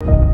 you